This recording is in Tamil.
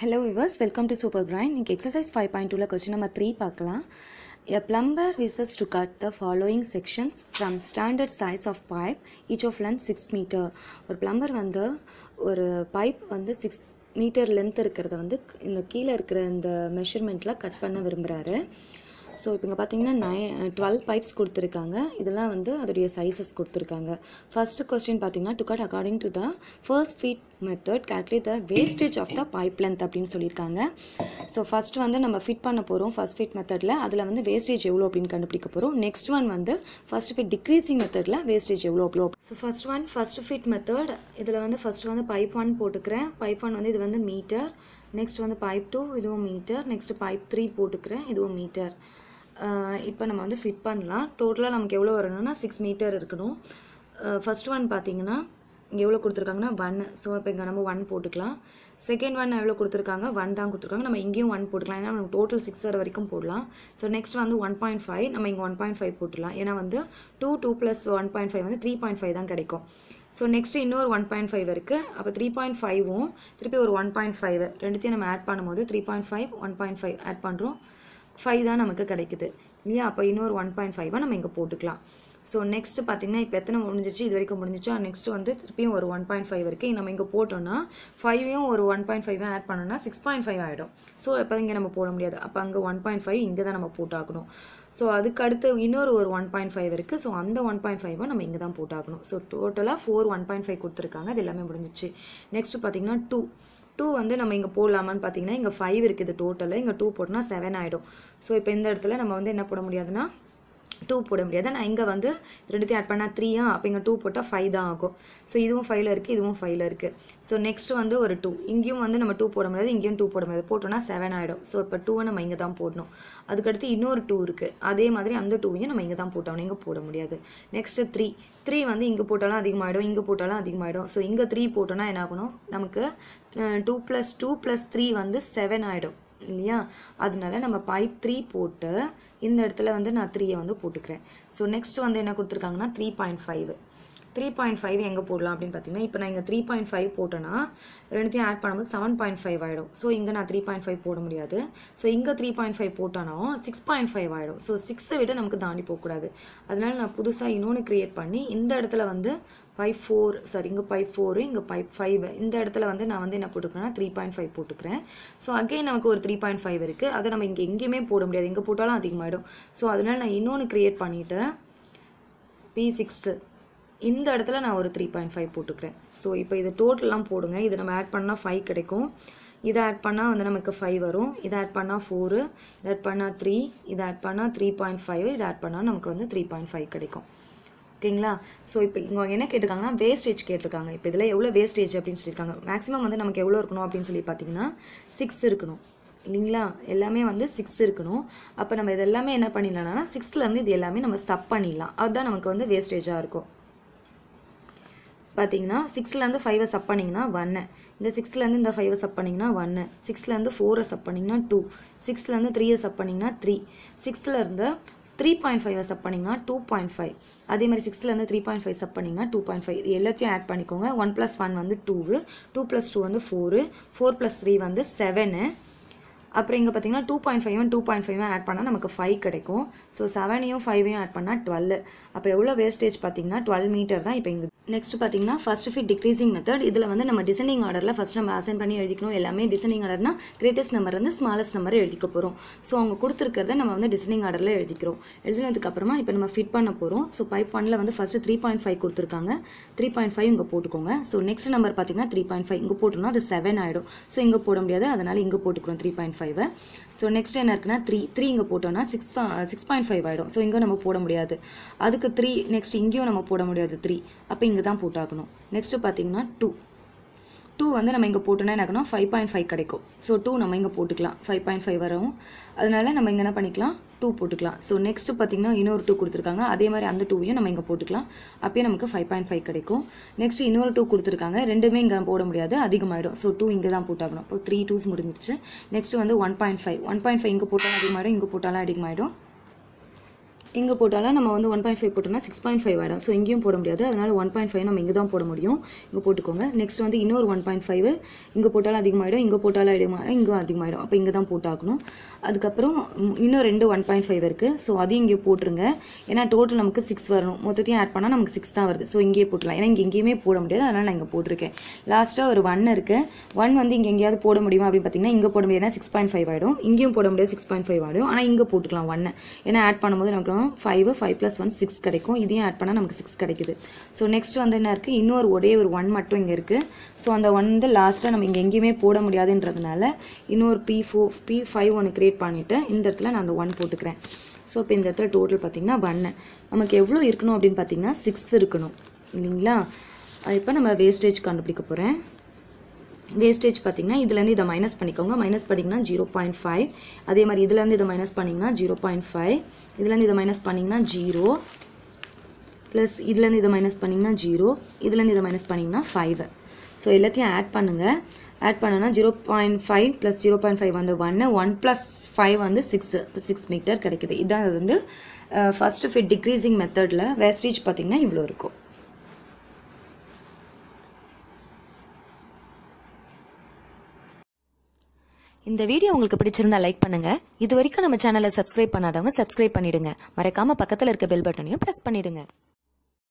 Hello viewers welcome to super brain இன்றைக்கி எக்ஸசைஸ் ஃபைவ் பாயிண்ட் டூவில் கொஸ்டின் நம்பர் த்ரீ பார்க்கலாம். A plumber wishes to cut the following sections from standard size of pipe each of length six metre ஒரு பிளம்பர் வந்து ஒரு பைப் வந்து சிக்ஸ் மீட்டர் லென்த் இருக்கிறத வந்து இந்த கீழே இருக்கிற இந்த மெஷர்மெண்ட்டில் கட் பண்ண விரும்புகிறாரு ஸோ இப்போ இங்கே பார்த்தீங்கன்னா நை டுவெல் பைப்ஸ் கொடுத்துருக்காங்க. இதெல்லாம் வந்து அதோடைய சைஸஸ் கொடுத்துருக்காங்க. ஃபர்ஸ்ட் கொஸ்டின் பார்த்தீங்கன்னா to cut according to the first fit method calculate the wastage of the pipe length அப்படின்னு சொல்லியிருக்காங்க. ஸோ ஃபர்ஸ்ட் வந்து நம்ம ஃபிட் பண்ண போகிறோம் ஃபர்ஸ்ட் ஃபிட் மெத்தடில் அதில் வந்து வேஸ்டேஜ் எவ்வளோ அப்படின்னு கண்டுபிடிக்க போகிறோம் நெக்ஸ்ட் ஒன் வந்து ஃபர்ஸ்ட் ஃபிட் டிக்ரீசிங் மெத்தடில் வேஸ்டேஜ் எவ்வளோ அவ்வளோ so first one first fit method இதில் வந்து ஃபர்ஸ்ட் வந்து பைப் ஒன் போட்டுக்கிறேன். பைப் ஒன் வந்து இது வந்து மீட்டர் நெக்ஸ்ட் வந்து பைப் டூ இதுவும் மீட்டர் நெக்ஸ்ட் பைப் த்ரீ போட்டுக்கிறேன் இதுவும் மீட்டர் இப்போ நம்ம வந்து ஃபிட் பண்ணலாம். டோட்டலாக நமக்கு எவ்வளோ வரணும்னா சிக்ஸ் மீட்டர் இருக்கணும். ஃபர்ஸ்ட் ஒன் பார்த்தீங்கன்னா இங்கே எவ்வளோ கொடுத்துருக்காங்கன்னா ஒன் ஸோ இப்போ இங்கே நம்ம ஒன் போட்டுக்கலாம். செகண்ட் ஒன் எவ்வளோ கொடுத்துருக்காங்க? ஒன் தான் கொடுத்துருக்காங்க. நம்ம இங்கேயும் ஒன் போட்டுக்கலாம். ஏன்னா நம்ம டோட்டல் சிக்ஸ் வர வரைக்கும் போடலாம். ஸோ நெக்ஸ்ட் வந்து ஒன் பாயிண்ட் ஃபைவ் நம்ம இங்கே ஒன் பாயிண்ட் ஃபைவ் போட்டுலாம் ஏன்னா வந்து two two plus one point five வந்து த்ரீ பாயிண்ட் ஃபைவ் தான் கிடைக்கும். ஸோ நெக்ஸ்ட் இன்னொரு ஒன் பாயிண்ட் ஃபைவ் இருக்குது அப்போ த்ரீ பாயிண்ட் ஃபைவும் திருப்பி ஒரு ஒன் பாயிண்ட் ஃபைவ் ரெண்டுத்தையும் நம்ம ஆட் பண்ணும்போது three point five one point five add பண்ணுறோம் ஃபைவ் தான் நமக்கு கிடைக்குது. இல்லையா? அப்போ இன்னொரு ஒன் பாயிண்ட் ஃபைவை நம்ம இங்கே போட்டுக்கலாம். ஸோ நெக்ஸ்ட் பார்த்தீங்கன்னா இப்போ எத்தனை முடிஞ்சிச்சு? இது வரைக்கும் முடிஞ்சிச்சோ? நெக்ஸ்ட் வந்து திருப்பியும் ஒரு ஒன் பாயிண்ட் ஃபைவ் இருக்குது நம்ம இங்கே போட்டோம்னா ஃபைவையும் ஒரு ஒன் பாயிண்ட் ஃபைவும் ஆட் பண்ணோம்னா சிக்ஸ் பாயிண்ட் ஃபைவ் ஆகிடும் ஸோ இப்போ இங்கே நம்ம போட முடியாது. அப்போ அங்கே ஒன் பாயிண்ட் ஃபைவ் இங்கே தான் நம்ம போட்டாகணும். ஸோ அதுக்கு அடுத்து இன்னொரு ஒரு ஒன் பாயிண்ட் ஃபைவ் இருக்குது ஸோ அந்த ஒன் பாயிண்ட் ஃபைவை நம்ம இங்கே தான் போட்டாகணும். ஸோ டோட்டலாக ஃபோர் ஒன் பாயிண்ட் ஃபைவ் கொடுத்துருக்காங்க. அது எல்லாமே முடிஞ்சிச்சு. நெக்ஸ்ட் பார்த்தீங்கன்னா டூ டூ வந்து நம்ம இங்கே போடலாமான்னு பார்த்தீங்கன்னா இங்கே ஃபைவ் இருக்குது டோட்டலில் இங்கே டூ போட்டோம்னா செவன் ஆகிடும் ஸோ இப்போ இந்த இடத்துல நம்ம வந்து என்ன போட முடியாதுன்னா டூ போட முடியாது. நான் இங்கே வந்து ரெண்டுத்தையும் ஆட் பண்ணால் த்ரீயா அப்போ இங்கே டூ போட்டால் ஃபைவ் தான் ஆகும். ஸோ இதுவும் ஃபைவ்ல இருக்குது இதுவும் ஃபைவ்ல இருக்குது ஸோ நெக்ஸ்ட் வந்து ஒரு டூ இங்கேயும் வந்து நம்ம டூ போட முடியாது இங்கேயும் டூ போட முடியாது. போட்டோம்னா செவன் ஆகிடும் ஸோ இப்போ டூவை நம்ம இங்கே தான் போடணும். அதுக்கடுத்து இன்னொரு டூ இருக்குது அதே மாதிரி அந்த டூவையும் நம்ம இங்கே தான் போட்டோம் இங்கே போட முடியாது. நெக்ஸ்ட் த்ரீ த்ரீ வந்து இங்கே போட்டாலும் அதிகமாகிடும் இங்கே போட்டாலும் அதிகமாகிடும் ஸோ இங்கே த்ரீ போட்டோன்னா என்ன ஆகணும்? நமக்கு two plus two plus three வந்து செவன் ஆகிடும் இல்லையா? அதனால நம்ம பைப் த்ரீ போட்டு இந்த இடத்துல வந்து நான் த்ரீயை வந்து போட்டுக்கிறேன். ஸோ நெக்ஸ்ட் வந்து என்ன கொடுத்துருக்காங்கன்னா three point five three point five எங்கே போடலாம் அப்படின்னு பார்த்தீங்கன்னா இப்போ நான் இங்கே த்ரீ பாயிண்ட் ஃபைவ் போட்டேன்னா ரெண்டுத்தையும் ஆட் பண்ணும்போது செவன் பாயிண்ட் ஃபைவ் ஆகிடும் ஸோ இங்கே நான் த்ரீ பாயிண்ட் ஃபைவ் போட முடியாது. ஸோ இங்கே த்ரீ பாயிண்ட் ஃபைவ் போட்டானோ சிக்ஸ் பாயிண்ட் ஃபைவ் ஆகிடும் ஸோ சிக்ஸை விட நமக்கு தாண்டி போகக்கூடாது. அதனால நான் புதுசாக இன்னொன்று க்ரியேட் பண்ணி இந்த இடத்துல வந்து பைப் ஃபோர் சாரி இங்கே பைப் ஃபோரு இங்கே பைப் ஃபைவ் இந்த இடத்துல வந்து நான் வந்து என்ன போட்டுக்கிறேன்னா த்ரீ பாயிண்ட் ஃபைவ் போட்டுக்கிறேன். ஸோ அகெயின் நமக்கு ஒரு த்ரீ பாயிண்ட் ஃபைவ் இருக்குது அதை நம்ம இங்கே எங்கேயுமே போட முடியாது. எங்கே போட்டாலும் அதிகமாகிடும் ஸோ அதனால் நான் இன்னொன்று க்ரியேட் பண்ணிவிட்டேன் பி சிக்ஸு இந்த இடத்துல நான் ஒரு த்ரீ பாயிண்ட் ஃபைவ் போட்டுக்கிறேன். ஸோ இப்போ இது டோட்டல்லாம் போடுங்க. இது நம்ம ஆட் பண்ணால் ஃபைவ் கிடைக்கும். இதை ஆட் பண்ணால் வந்து நமக்கு ஃபைவ் வரும். இதை ஆட் பண்ணால் ஃபோரு இதை ஆட் பண்ணால் த்ரீ இதை ஆட் பண்ணால் த்ரீ பாயிண்ட் ஃபைவ் இதை ஆட் பண்ணால் நமக்கு வந்து த்ரீ பாயிண்ட் ஃபைவ் கிடைக்கும். ஓகேங்களா ஸோ இப்போ இவங்க என்ன கேட்டிருக்காங்கன்னா வேஸ்டேஜ் கேட்டிருக்காங்க. இப்போ இதில் எவ்வளோ வேஸ்டேஜ் அப்படின்னு சொல்லியிருக்காங்க. மேக்ஸிமம் வந்து நமக்கு எவ்வளோ இருக்கணும் அப்படின்னு சொல்லி பார்த்தீங்கன்னா சிக்ஸ் இருக்கணும். இல்லைங்களா? எல்லாமே வந்து சிக்ஸ் இருக்கணும். அப்போ நம்ம இது எல்லாமே என்ன பண்ணிடலாம்னா சிக்ஸ்லேருந்து இது எல்லாமே நம்ம சப் பண்ணிடலாம். அதுதான் நமக்கு வந்து வேஸ்டேஜாக இருக்கும். பார்த்தீங்கன்னா சிக்ஸ்லேருந்து ஃபைவை சப் பண்ணிங்கன்னா ஒன்று இந்த சிக்ஸ்லேருந்து இந்த ஃபைவை சப் பண்ணிங்கன்னா ஒன்று சிக்ஸ்லேருந்து ஃபோரை சப் பண்ணிங்கன்னா டூ சிக்ஸ்லேருந்து த்ரீயை சப் பண்ணிங்கன்னா த்ரீ சிக்ஸ்லேருந்து த்ரீ பாயிண்ட் ஃபைவை சப் பண்ணிங்கன்னா டூ பாயிண்ட் ஃபைவ் அதே மாதிரி சிக்ஸ்லேருந்து த்ரீ பாயிண்ட் ஃபைவ் சப் பண்ணிங்கன்னா டூ பாயிண்ட் ஃபைவ் இது எல்லாத்தையும் ஆட் பண்ணிக்கோங்க. ஒன் ப்ளஸ் ஒன் வந்து டூவு டூ ப்ளஸ் டூ வந்து ஃபோரு ஃபோர் ப்ளஸ் த்ரீ வந்து செவனு அப்புறம் இங்கே பார்த்தீங்கன்னா டூ பாயிண்ட் ஃபைவும் டூ பாயிண்ட் ஃபைவும் ஆட் பண்ணால் நமக்கு ஃபைவ் கிடைக்கும். ஸோ செவனையும் ஃபைவையும் ஆட் பண்ணால் டுவெல் அப்போ எவ்வளோ வேஸ்டேஜ் பார்த்தீங்கன்னா டுவெல் மீட்டர் தான் இப்போ இங்கே நெக்ஸ்ட் பார்த்தீங்கன்னா ஃபர்ஸ்ட் ஃபிட் டிக்ரீசிங் மெத்தட் இதில் வந்து நம்ம டிசைனிங் ஆர்டரில் ஃபஸ்ட் நம்ம அசைன் பண்ணி எழுதிக்கணும். எல்லாமே டிசைனிங் ஆர்டர்னா கிரேட்டஸ்ட் நம்பர் வந்து ஸ்மாலஸ்ட் நம்பர் எழுதிக்க போகிறோம் ஸோ அவங்க கொடுத்துருக்கிறத நம்ம வந்து டிசைனிங் ஆர்டரில் எழுதிக்கிறோம். எழுதினதுக்கப்புறமா இப்போ நம்ம ஃபிட் பண்ண போகிறோம் ஸோ பைப் ஒனில் வந்து ஃபஸ்ட்டு த்ரீ பாயிண்ட் ஃபைவ் கொடுத்துருக்காங்க. த்ரீ பாயிண்ட் ஃபைவ் இங்கே போட்டுக்கோங்க. ஸோ நெக்ஸ்ட் நம்பர் பார்த்தீங்கன்னா த்ரீ பாயிண்ட் ஃபைவ் இங்கே போட்டோம்னா அது செவன் ஆகிடும் ஸோ இங்கே போட முடியாது. அதனால் இங்கே போட்டுக்கிறோம் த்ரீ பாயிண்ட் ஃபைவை ஸோ நெக்ஸ்ட் என்ன இருக்குன்னா த்ரீ த்ரீ இங்கே போட்டோம்னா சிக்ஸ் சிக்ஸ் பாயிண்ட் ஃபைவ் ஆகிடும் ஸோ இங்கே நம்ம போட முடியாது. அதுக்கு த்ரீ நெக்ஸ்ட் இங்கேயும் நம்ம போட முடியாது த்ரீ அப்போ இங்கே இங்கே தான் போட்டாகணும். நெக்ஸ்ட்டு பார்த்தீங்கன்னா டூ டூ வந்து நம்ம இங்கே போட்டோன்னா என்ன ஆகணும் ஃபைவ் பாயிண்ட் ஃபைவ் கிடைக்கும். ஸோ டூ நம்ம இங்கே போட்டுக்கலாம். ஃபைவ் பாயிண்ட் ஃபைவ் வரவும். அதனால நம்ம இங்கே என்ன பண்ணிக்கலாம்? டூ போட்டுக்கலாம். ஸோ நெக்ஸ்ட் பார்த்தீங்கன்னா இன்னொரு டூ கொடுத்துருக்காங்க. அதே மாதிரி அந்த டூவையும் நம்ம இங்கே போட்டுக்கலாம். அப்பயே நமக்கு ஃபைவ் பாயிண்ட் ஃபைவ் கிடைக்கும். நெக்ஸ்ட் இன்னொரு டூ கொடுத்துருக்காங்க. ரெண்டுமே இங்கே போட முடியாது. அதிகமாகிடும் ஸோ டூ இங்கே தான் போட்டாகணும். இப்போ த்ரீ டூஸ் முடிஞ்சிருச்சு. நெக்ஸ்ட் வந்து one point five one point five இங்கே போட்டாலும் அதிகமாகிடும் இங்கே போட்டாலும் அதிகமாகிடும் இங்கே போட்டாலும் நம்ம வந்து ஒன் பாயிண்ட் ஃபைவ் போட்டோம்னா சிக்ஸ் பாயிண்ட் ஃபைவ் ஆகிடும் ஸோ இங்கேயும் போட முடியாது. அதனால் ஒன் பாயிண்ட் ஃபைவ் நம்ம இங்கே தான் போட முடியும். இங்கே போட்டுக்கோங்க. நெக்ஸ்ட் வந்து இன்னொரு ஒன் பாயிண்ட் ஃபைவ் இங்கே போட்டாலும் அதிகமாகிடும் இங்கே போட்டாலும் அதிகமாகிடும் இங்கே அதிகமாகிடும் அப்போ இங்கே தான் போட்டாகணும். அதுக்கப்புறம் இன்னும் ரெண்டு ஒன் பாயிண்ட் ஃபைவ் இருக்குது ஸோ அதையும் இங்கே போட்டுருங்க. ஏன்னா டோட்டல் நமக்கு சிக்ஸ் வரணும். மொத்தத்தையும் ஆட் பண்ணால் நமக்கு சிக்ஸ் தான் வருது. ஸோ இங்கேயே போட்டலாம் ஏன்னா இங்கே எங்கேயுமே போட முடியாது. அதனால் நான் இங்கே போட்டிருக்கேன். லாஸ்ட்டாக ஒரு ஒன் இருக்குது ஒன் வந்து இங்கே எங்கேயாவது போட முடியுமா அப்படின்னு பார்த்தீங்கன்னா இங்கே போட முடியாது சிக்ஸ் பாயிண்ட் ஃபைவ் ஆகிடும் இங்கேயும் போட முடியாது சிக்ஸ் பாயிண்ட் ஃபைவ் ஆகிடும் ஆனால் இங்கே போட்டுக்கலாம் ஒன்று ஏன்னா ஆட் பண்ணும்போது நமக்கு five five plus one six கிடைக்கும். இதையும் ஆட் பண்ணால் நமக்கு சிக்ஸ் கிடைக்குது. ஸோ நெக்ஸ்ட் வந்து என்ன இருக்குது இன்னொரு ஒரே ஒரு ஒன் மட்டும் இங்கே இருக்குது ஸோ அந்த ஒன் வந்து லாஸ்ட்டாக நம்ம இங்கே எங்கேயுமே போட முடியாதுன்றதுனால இன்னொரு பி ஃபோ பி ஃபைவ் ஒன்று க்ரியேட் பண்ணிவிட்டு இந்த இடத்துல நான் அந்த ஒன் போட்டுக்கிறேன். ஸோ இப்போ இந்த இடத்துல டோட்டல் பார்த்தீங்கன்னா ஒன்று நமக்கு எவ்வளோ இருக்கணும் அப்படின்னு பார்த்தீங்கன்னா சிக்ஸ் இருக்கணும். இல்லைங்களா? இப்போ நம்ம வேஸ்டேஜ் கண்டுபிடிக்க போகிறேன் வேஸ்டேஜ் பார்த்தீங்கன்னா இதுலேருந்து இதை மைனஸ் பண்ணிக்கோங்க. மைனஸ் பண்ணிங்கன்னா ஜீரோ பாயிண்ட் ஃபைவ் அதே மாதிரி இதுலேருந்து இதை மைனஸ் பண்ணிங்கன்னா ஜீரோ பாயிண்ட் ஃபைவ் இதுலேருந்து இதை மைனஸ் பண்ணிங்கன்னா ஜீரோ ப்ளஸ் இதுலேருந்து இதை மைனஸ் பண்ணிங்கன்னா ஜீரோ இதுலேருந்து இதை மைனஸ் பண்ணிங்கன்னா ஃபைவ் ஸோ எல்லாத்தையும் ஆட் பண்ணுங்கள் ஆட் பண்ணனா zero point five plus zero point five வந்து ஒன்று ஒன் ப்ளஸ் ஃபைவ் வந்து சிக்ஸ் சிக்ஸ் மீட்டர் கிடைக்குது. இதான் அது வந்து ஃபஸ்ட்டு ஃபிட் டிக்ரீசிங் மெத்தடில் வேஸ்டேஜ் பார்த்தீங்கன்னா இவ்வளோ இருக்கும். இந்த வீடியோ உங்களுக்கு பிடிச்சிருந்தா லைக் பண்ணுங்க. இது வரைக்கும் நம்ம சேனலை சப்ஸ்கிரைப் பண்ணாதவங்க சப்ஸ்கிரைப் பண்ணிடுங்க. மறக்காம பக்கத்தில் இருக்க பெல் பட்டனையும் ப்ரெஸ் பண்ணிடுங்க.